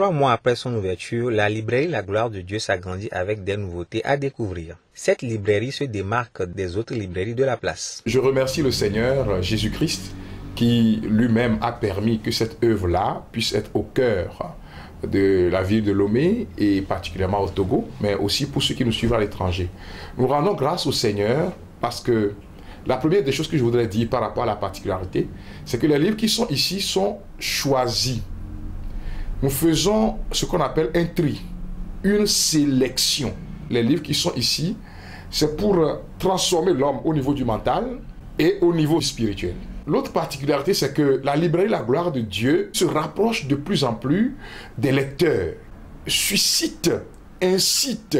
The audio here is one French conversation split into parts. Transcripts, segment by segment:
Trois mois après son ouverture, la librairie La Gloire de Dieu s'agrandit avec des nouveautés à découvrir. Cette librairie se démarque des autres librairies de la place. Je remercie le Seigneur Jésus-Christ qui lui-même a permis que cette œuvre-là puisse être au cœur de la ville de Lomé et particulièrement au Togo, mais aussi pour ceux qui nous suivent à l'étranger. Nous rendons grâce au Seigneur parce que la première des choses que je voudrais dire par rapport à la particularité, c'est que les livres qui sont ici sont choisis. Nous faisons ce qu'on appelle un tri, une sélection. Les livres qui sont ici, c'est pour transformer l'homme au niveau du mental et au niveau spirituel. L'autre particularité, c'est que la librairie La Gloire de Dieu se rapproche de plus en plus des lecteurs, suscite, incite,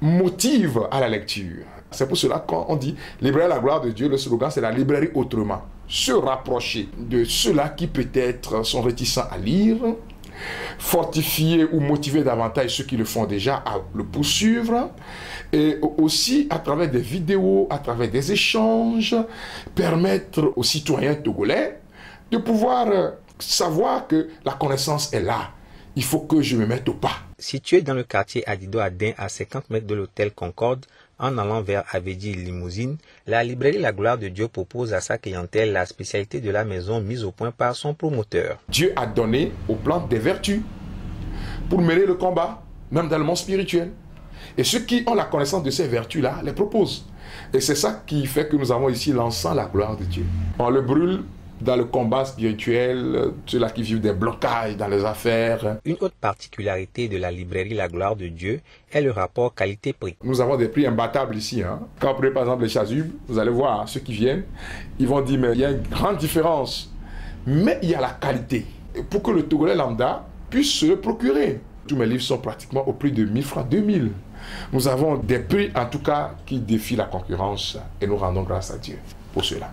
motive à la lecture. C'est pour cela qu'on dit librairie La Gloire de Dieu, le slogan c'est la librairie autrement. Se rapprocher de ceux-là qui peut-être sont réticents à lire, fortifier ou motiver davantage ceux qui le font déjà à le poursuivre, et aussi à travers des vidéos, à travers des échanges, permettre aux citoyens togolais de pouvoir euh, savoir que la connaissance est là. Il faut que je me mette au pas. Situé dans le quartier Adido Adin à 50 mètres de l'hôtel Concorde, en allant vers Avedi Limousine, la librairie La Gloire de Dieu propose à sa clientèle la spécialité de la maison mise au point par son promoteur. Dieu a donné aux plantes des vertus pour mener le combat, même dans le monde spirituel. Et ceux qui ont la connaissance de ces vertus-là les proposent. Et c'est ça qui fait que nous avons ici l'encens, la gloire de Dieu. On le brûle dans le combat spirituel, ceux-là qui vivent des blocages dans les affaires. Une autre particularité de la librairie La Gloire de Dieu est le rapport qualité-prix. Nous avons des prix imbattables ici. Hein. Quand vous prenez par exemple les chasubes, vous allez voir ceux qui viennent, ils vont dire mais il y a une grande différence. Mais il y a la qualité. pour que le Togolais lambda puisse se le procurer. Tous mes livres sont pratiquement au prix de 1000 francs, 2000. Nous avons des prix en tout cas qui défient la concurrence et nous rendons grâce à Dieu pour cela.